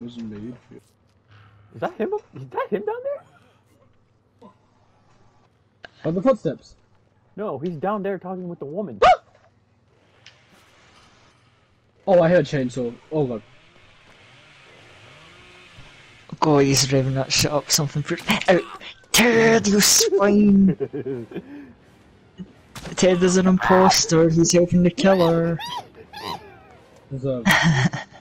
was made. Is that him? Is that him down there? Oh, the footsteps. No, he's down there talking with the woman. Oh, I heard chainsaw. Oh look. driving that shit up, something for out. Ted, you swine! Ted is an imposter, he's helping the killer.